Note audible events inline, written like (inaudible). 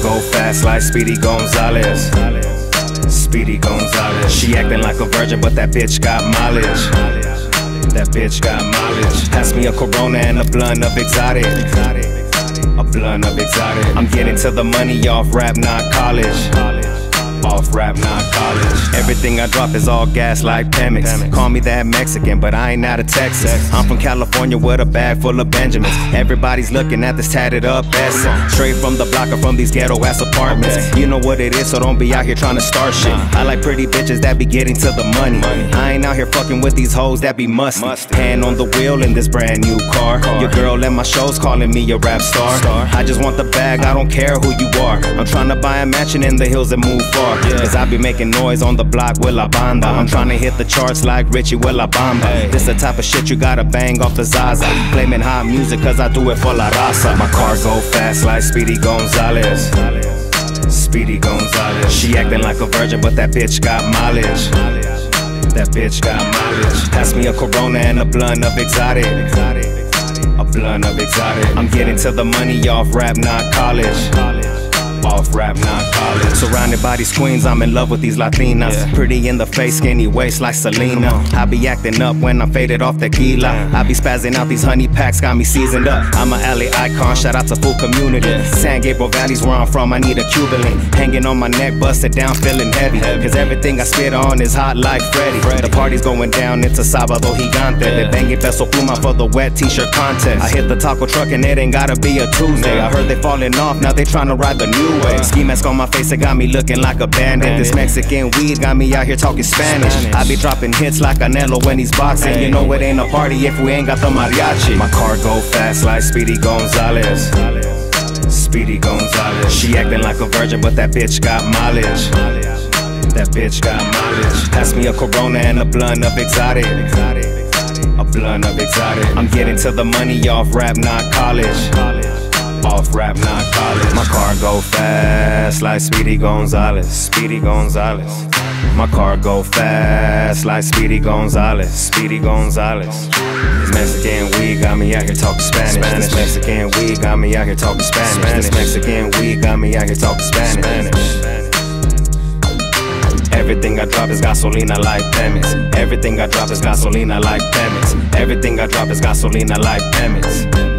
fast like Speedy Gonzales. Speedy Gonzales. She acting like a virgin, but that bitch got mileage. That bitch got mileage. Pass me a Corona and a blunt of exotic. A blunt of exotic. I'm getting to the money off rap, not college. Off rap, not college. Everything I drop is all gas like Pemex. Call me that Mexican, but I ain't out of Texas. I'm from California with a bag full of Benjamins. (sighs) Everybody's looking at this tatted up ass. Straight from the block or from these ghetto ass apartments. You know what it is, so don't be out here trying to start shit. I like pretty bitches that be getting to the money. I ain't out here fucking with these hoes that be musty. Hand on the wheel in this brand new car. Your girl at my shows calling me a rap star. I just want the bag, I don't care who you are. I'm trying to buy a mansion in the hills and move far. Cause I be making noise on the block with La Banda. I'm trying to hit the charts like Ritchie with La Bamba. This the type of shit you gotta bang off the Zaza. Flaming hot music cause I do it for La Raza. My car go fast like Speedy Gonzales. Speedy Gonzales. She acting like a virgin, but that bitch got mileage. That bitch got mileage. Pass me a Corona and a blunt of exotic. A blunt of exotic. I'm getting to the money off rap, not college. Off rap, not college. Surrounded by these queens, I'm in love with these Latinas. Pretty in the face, skinny waist like Selena. I be acting up when I'm faded off tequila. I be spazzing out these honey packs, got me seasoned up. I'm a LA icon, shout out to foo community. San Gabriel Valley's where I'm from, I need a Cuban Hanging on my neck, busted down, feeling heavy. Cause everything I spit on is hot like Freddy. The party's going down, it's a sábado gigante. They banging peso pluma for the wet t-shirt contest. I hit the taco truck and it ain't gotta be a Tuesday. I heard they falling off, now they trying to ride the new Ski mask on my face, it got me looking like a bandit. This Mexican weed got me out here talking Spanish. I be dropping hits like Canelo when he's boxing. You know it ain't a party if we ain't got the mariachi. My car go fast like Speedy Gonzales. Speedy Gonzales. She acting like a virgin, but that bitch got mileage. That bitch got mileage. Pass me a Corona and a blunt of exotic. A blunt of exotic. I'm getting to the money off rap, not college. Off rap, not college. My car go fast like Speedy Gonzales. Speedy Gonzales. My car go fast like Speedy Gonzales. Speedy Gonzales. This Mexican weed got me out here talking Spanish. This Mexican weed got me out here talking Spanish. This Mexican weed got me out here talking Spanish. Everything I drop is gasolina like Pemex. Everything I drop is gasolina like Pemex. Everything I drop is gasolina like Pemex.